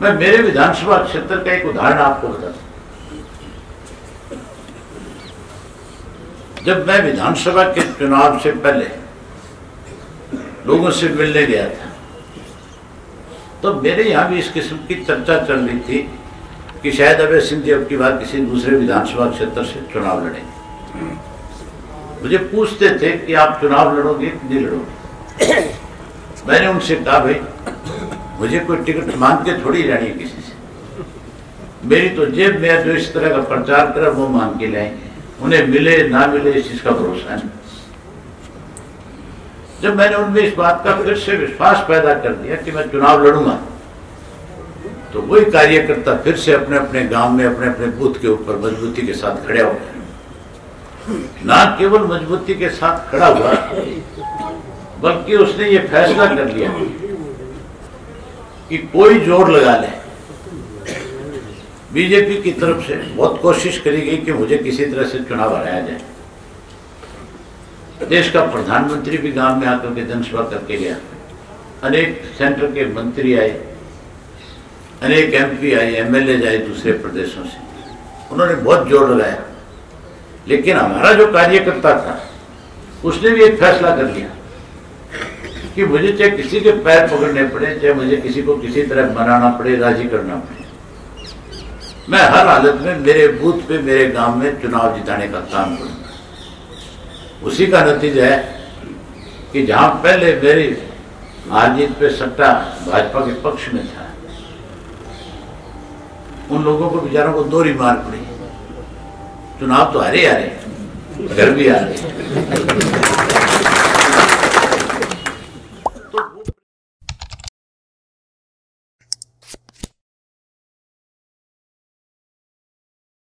मैं मेरे विधानसभा क्षेत्र का एक उदाहरण आपको बताता जब मैं विधानसभा के चुनाव से पहले लोगों से मिलने गया था तो मेरे यहाँ भी इस किस्म की चर्चा चल रही थी कि शायद अभय सिंह जी अब की बार किसी दूसरे विधानसभा क्षेत्र से चुनाव लड़ेंगे। मुझे पूछते थे कि आप चुनाव लड़ोगे कि नहीं लड़ोगे। मैंने उनसे कहा, भाई मुझे कोई टिकट मांग के थोड़ी रहनी है किसी से। मेरी तो जेब में जो इस तरह का प्रचार करे, वो मांग के लाएँगे उन्हें मिले, ना मिले, इस चीज़ का भरोसा नहीं जब मैंने उनमें इस बात का फिर से विश्वास पैदा कर दिया कि मैं चुनाव लड़ूँगा तो वही कार्यकर्ता फिर से अपने अपने गाँव में अपने अपने बूथ के ऊपर मजबूती के साथ खड़े हो गए। ना केवल मजबूती के साथ खड़ा हुआ, बल्कि उसने ये फैसला कर लिया कि कोई ज़ोर लगा ले। बीजेपी की तरफ़ से बहुत कोशिश करी गई कि मुझे किसी तरह से चुनाव हराया जाए। देश का प्रधानमंत्री भी गाँव में आकर के जनसभा करके गया। अनेक सेंटर के मंत्री आए, अनेक एमपी आए एमएलए आए दूसरे प्रदेशों से। उन्होंने बहुत ज़ोर लगाया। लेकिन हमारा जो कार्यकर्ता था, उसने भी एक फैसला कर लिया। कि मुझे चाहे किसी के पैर पकड़ने पड़े, चाहे मुझे किसी को किसी तरह मनाना पड़े, राज़ी करना पड़े। मैं हर हालत में, मेरे बूथ पे, मेरे गाँव में चुनाव जिताने का काम करूँगा। उसी का नतीजा है कि जहाँ पहले मेरी हार जीत पे सट्टा भाजपा के पक्ष में था, उन लोगों को बेचारों को दोहरी मार पड़ी। चुनाव तो हरे हरे घर भी आ रहे